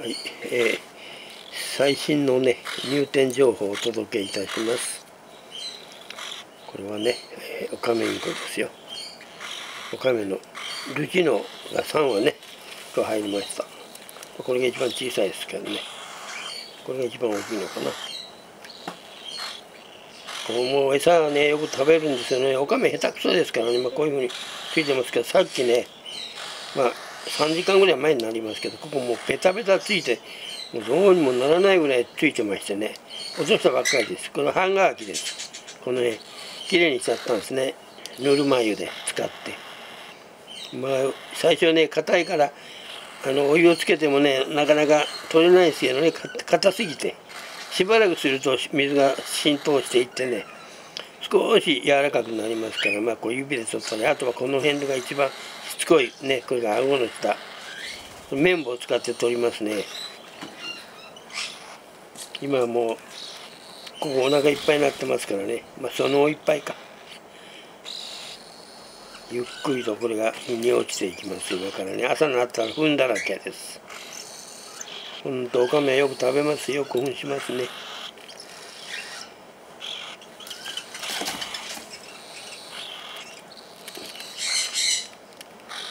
はい、えー、最新のね入店情報をお届けいたします。これはね、えー、オカメインコですよ。オカメのルチノが3羽ねと入りました。これが一番小さいですけどね。これが一番大きいのかな。こうもう餌はねよく食べるんですよね。おかめ下手くそですからね、まあ、こういうふうについてますけどさっきねまあ3時間ぐらい前になりますけどここもうベタベタついてもうどうにもならないぐらいついてましてね。落としたばっかりです。この半乾きです。このね綺麗にしちゃったんですね。ぬるま湯で使って。まあ最初ね硬いからあのお湯をつけてもねなかなか取れないですけどね硬すぎて。しばらくすると水が浸透していってね少し柔らかくなりますからまあこう指でちょっとねあとはこの辺が一番しつこいねこれが顎の下。綿棒を使って取りますね。今はもうここお腹いっぱいになってますからね。まあそのおいっぱいか。ゆっくりとこれが身に落ちていきます。上からね。朝になったら糞だらけです。ほんとおかめはよく食べますよ。く糞しますね。